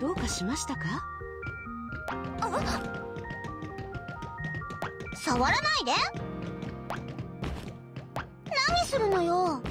どうかしましたか？触らないで。何するのよ。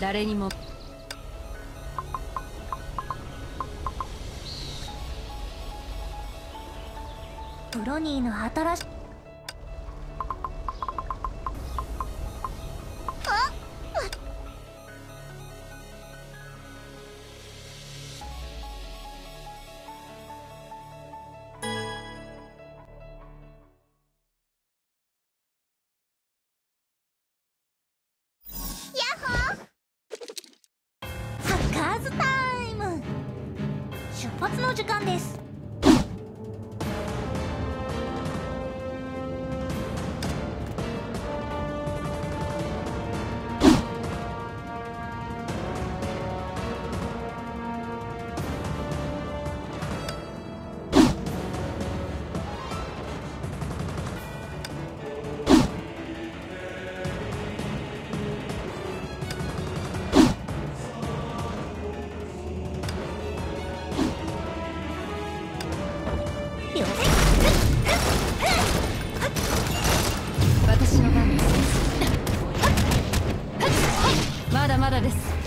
誰にも。ブロニーの新しい時間です。まだです。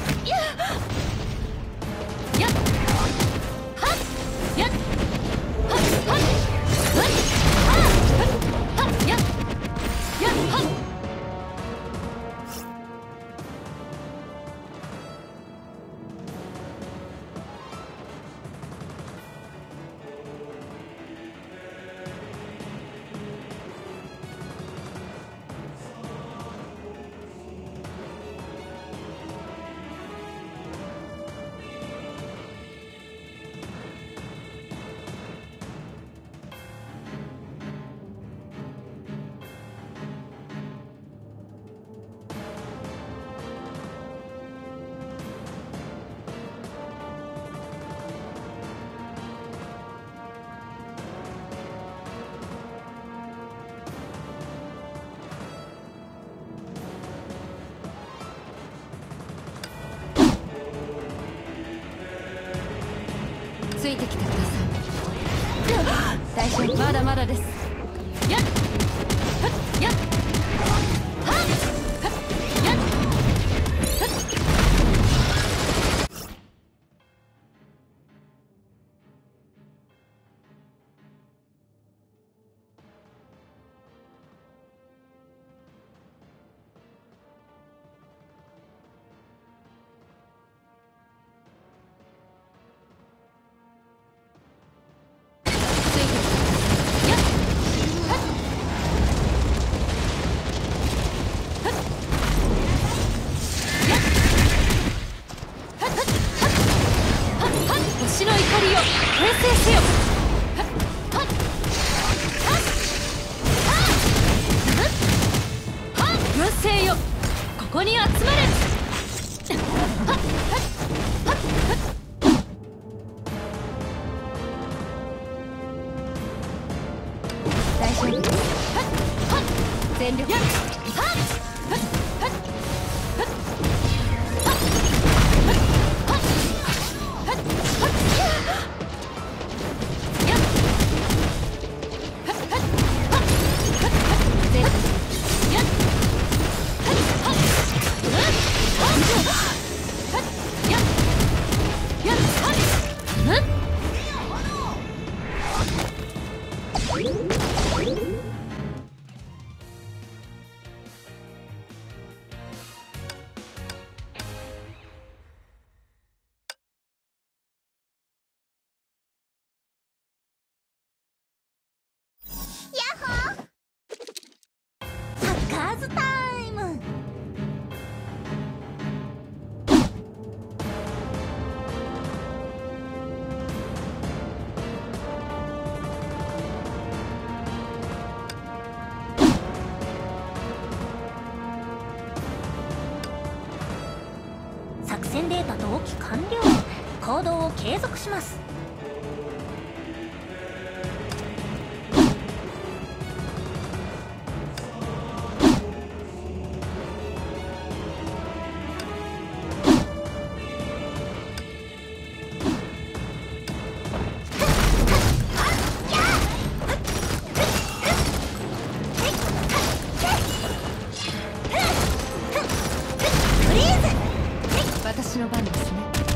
まだまだです。転生せよ軍勢よここに集まれ作戦データ同期完了。行動を継続します。の番ですね。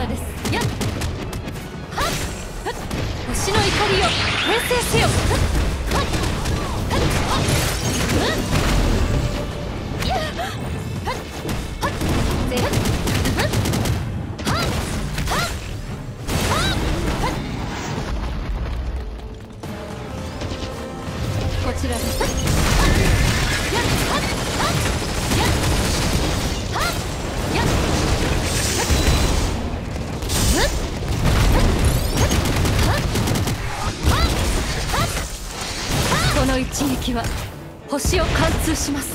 からです。やっ。はっ。星の怒りを転生せよ。一撃は星を貫通します。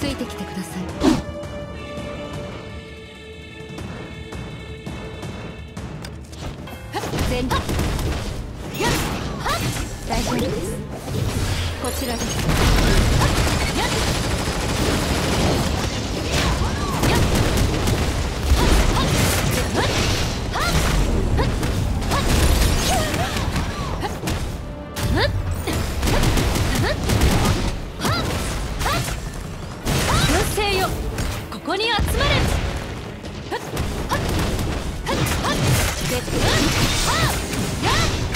ついてきてください。全力大丈夫です。こちらです。絶大